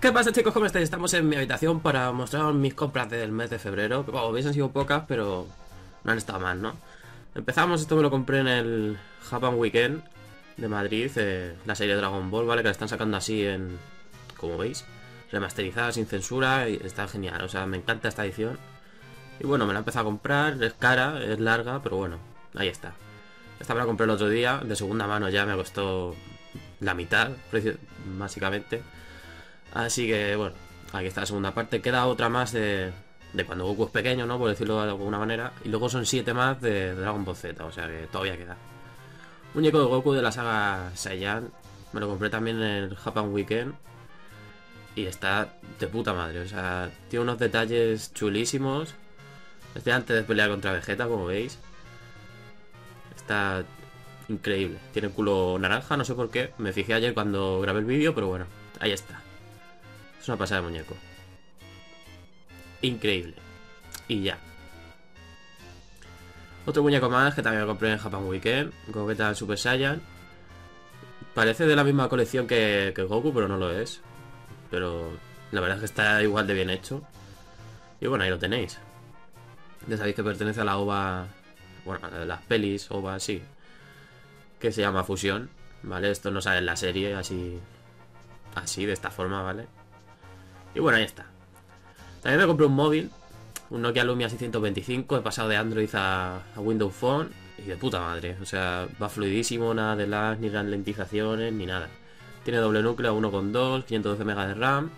¿Qué pasa chicos? ¿Cómo estáis? Estamos en mi habitación para mostrar mis compras del mes de febrero. Como veis han sido pocas, pero no han estado mal, ¿no? Empezamos, esto me lo compré en el Japan Weekend de Madrid, eh, la serie Dragon Ball, ¿vale? Que la están sacando así en, como veis, remasterizada, sin censura, y está genial, o sea, me encanta esta edición. Y bueno, me la he empezado a comprar, es cara, es larga, pero bueno, ahí está. Esta me la compré el otro día, de segunda mano ya me costó la mitad, básicamente. Así que bueno, aquí está la segunda parte. Queda otra más de, de cuando Goku es pequeño, ¿no? Por decirlo de alguna manera. Y luego son siete más de Dragon Ball Z, o sea que todavía queda. Muñeco de Goku de la saga Saiyan. Me lo compré también en el Japan Weekend. Y está de puta madre, o sea, tiene unos detalles chulísimos. Este antes de pelear contra Vegeta, como veis. Está increíble. Tiene culo naranja, no sé por qué. Me fijé ayer cuando grabé el vídeo, pero bueno, ahí está. Una pasada de muñeco. Increíble. Y ya. Otro muñeco más que también me compré en Japan Weekend. Gogeta Super Saiyan. Parece de la misma colección que, que Goku, pero no lo es. Pero la verdad es que está igual de bien hecho. Y bueno, ahí lo tenéis. Ya sabéis que pertenece a la OVA. Bueno, las pelis, OVA, sí. Que se llama Fusión. ¿Vale? Esto no sale en la serie así. Así, de esta forma, ¿vale? Y bueno, ahí está. También me compré un móvil. Un Nokia Lumia 625. He pasado de Android a, Windows Phone. Y de puta madre. O sea, va fluidísimo, nada de lag, ni ralentizaciones, ni nada. Tiene doble núcleo 1.2, 512 MB de RAM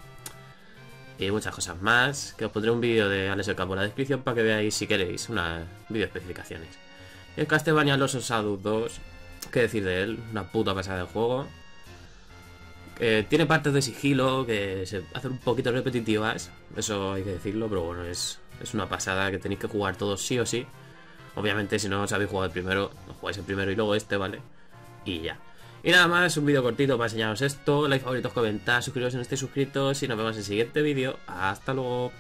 y muchas cosas más. Que os pondré un vídeo de Alex el Capo en la descripción para que veáis si queréis unas video especificaciones. El Castlevania Los Osadus 2, qué decir de él, una puta pasada de juego. Eh, tiene partes de sigilo que se hacen un poquito repetitivas, eso hay que decirlo, pero bueno, es, es una pasada que tenéis que jugar todos sí o sí. Obviamente, si no os habéis jugado el primero, jugáis el primero y luego este, ¿vale? Y ya. Y nada más, un vídeo cortito para enseñaros esto. Like, favoritos, comentar, suscribiros si no estáis suscritos y nos vemos en el siguiente vídeo. Hasta luego.